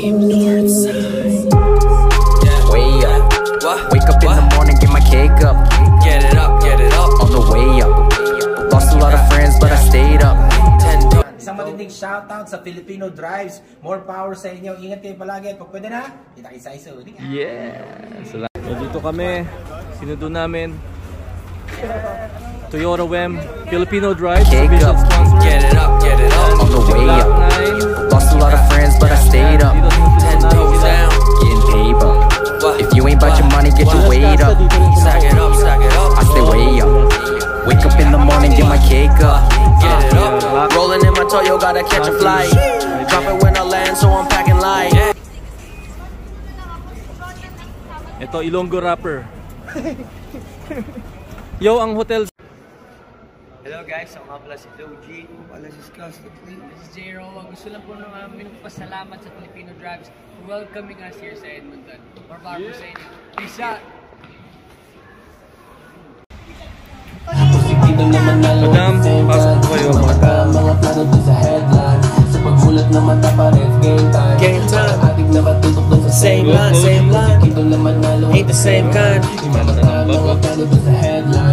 Way up. What? Wake up in the morning, get my cake up. Get it up, get it up. On the way up. Lost a lot of friends, but I stayed up. Ten to Isang matinding shoutout sa Filipino Drives. More power sa inyo. Ingat kayo palagi. At pag pwede na, kita kayo sa iso. Yeah! Salamat. So, dito kami. Sinudo namin. Toyota WEM Filipino Drive. Cake up. Get it up, money, get your weight up. Stack it up, stack it up. I stay way up. Wake up in the morning, get my cake up. Get it uh, up. Rolling in my Toyo, gotta catch a flight. Drop it when I land, so I'm packing light. Ito, Ilonggo Rapper. Yo, ang hotel Hello guys, ako nga pala si Doji. Ako pala si Scout This is J. Roa. Gusto lang po namin pasalamat sa Filipino Drives for welcoming us here sa Edmonton. More power po sa inyo. Peace out! Madam, pasok po kayo. Mga plano dun sa headline Sa pagmulat na mata pares game time Game time. Ating nakatutok dun sa Same line, same line. Naman nalo Ain't the same kind. Mga plano dun sa headline.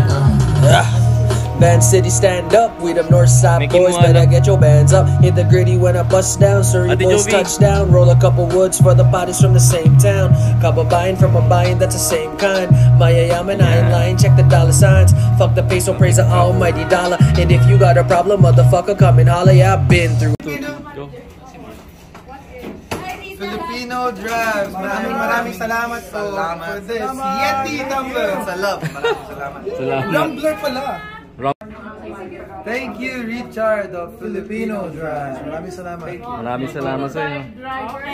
Man City stand up, we them north side Making boys, better ano? get your bands up. Hit the gritty when I bust down, Surrey Ate boys touchdown. Roll a couple woods for the bodies from the same town. Couple buying from a buying that's the same kind. Mayayaman, I ain't lying, check the dollar signs. Fuck the peso, praise the almighty dollar. And if you got a problem, motherfucker, come and holler. Yeah, I've been through. Go. Filipino Drives. Maraming maraming salamat po for this Yeti number. Sa love. Maraming salamat. Salamat. Rumbler pala. Thank you, Richard of Filipino Drives. Maraming salamat. Maraming salamat sa inyo.